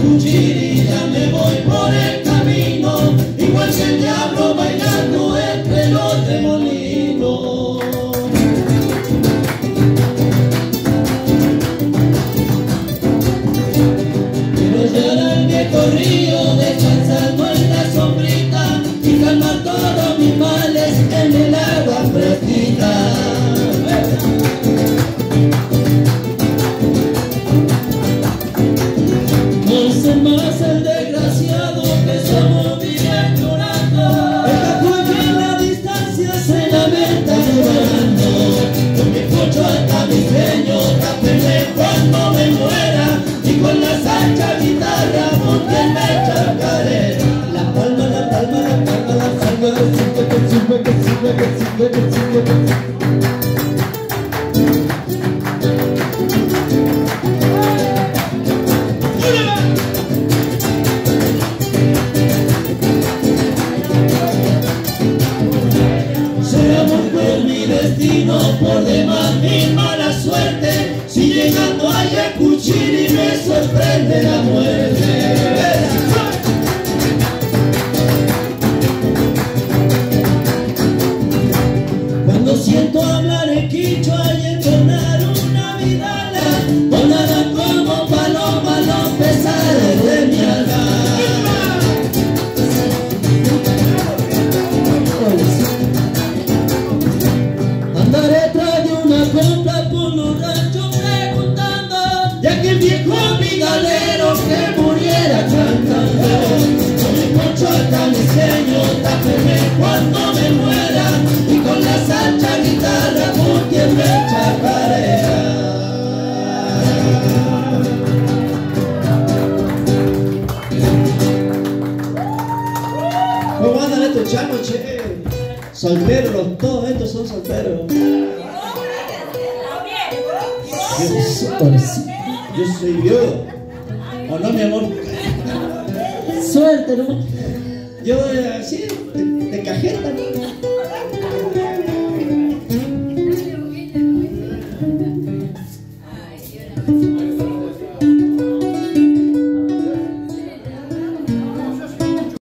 cuchilla me voy por el camino, igual que el diablo bailando entre los remolinos. Quiero llorar el viejo río Más el desgraciado que somos vive llorando. Esta cueca en la distancia se lamenta llorando. Con mi escucho hasta mi sueño, cuando me muera. Y con la sacha guitarra, búsquenme chacarera. La palma, la palma, la palma, la palma, que sube, que sube, que sube, que sube, que sube. Destino, por demás mi mala suerte, si llegando a Yacuchiri me sorprende la muerte. Cuando siento hablar en quichua y entonar una vidala, viejo galero que muriera cantando Con mi poncho hasta mi seño, tápeme cuando me muera. Y con la salcha guitarra, me chacarera ¿Cómo andan estos chamos, che? Solteros, los, todos estos son solteros. Soy, yo soy viudo. ¿O no, mi amor? Suerte, ¿no? Yo eh, así, de, de cajeta, ¿no?